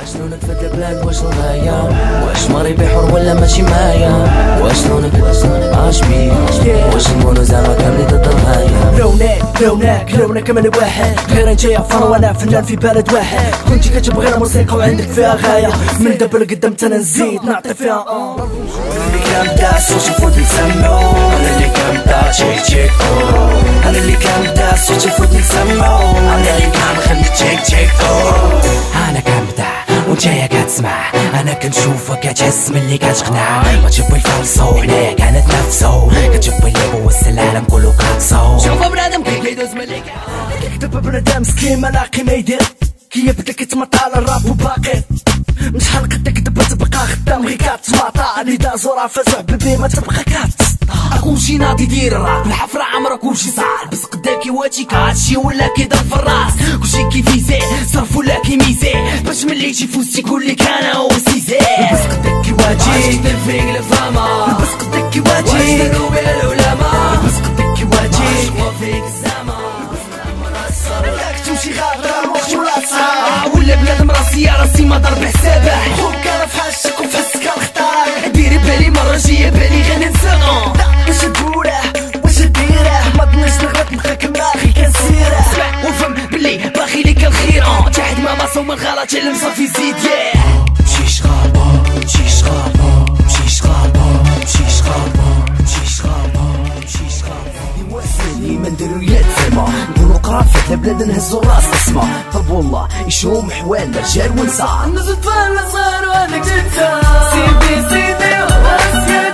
وأشلونك في البلاد واش الغاية وأش مري بحر ولا ماشي معايا؟ وأشلونك؟ اش بيه وأش نكونو زعما كاملين ضد الغاية لونك لونك لونك من واحد. غير أنت يا فن وأنا فنان في بلد واحد. كنتي كتبغي الموسيقى وعندك فيها غاية. من دابا لقدام أنا نزيد نعطي فيها. آه اللي كان داس وشوفوا تسمعوا أنا اللي كان داس تشيك تشيك أنا اللي كان داس وشوفوا تسمعوا أنا اللي كان خلي تشيك تشيك أنا كتسمع أنا كنشوفك كتحس ملي كتقنع ما تشوفي الفرصة وحنايا كنتنافسو كتشوفي اللي بوسط العالم كله كنقصو شوف بنادم كي كيدوز ملي دابا بنادم مسكين ما لاقي ما يدير كي يبدا كيتمطى على الراب وباقي؟ مش حلقتك دابا تبقى خدام غير كتمطى اللي داز وراه فاز حبيبي ما تبقى كات. كلشي ناضي يدير الراب. الحفرة عمرها كلشي صعب. بس قدام كيواتيك هادشي ولا كيضرب في الراس. كلشي كيفيزي صرف ولا كيميزي. باش ملي تجي فوسي يقول لك أنا هو سيزي بس قدك كيواجي الفريق الفاما بس قدك كيواجي واشتروا بها العلماء. بس قدك كيواجي وفيك الزمان راك تمشي غادرة وقت ولا صعب آه، ولا بنادم راسي يا راسي ما ضرب حسابه. خوك أنا ديري بالي مرة جاية صوم الغلط اللي مصافي زيد ياه مشيش غابة مشيش غابة مشيش غابة مشيش غابة مشيش غابة مشيش غابة. مواسيني ما نديرو يد زعما. نقولو قرافة البلاد نهزو راس نسمع طب والله يشوم حوالنا رجال ونساء الناس تفعل صار وانك تنسى سيدي سيدي المغرب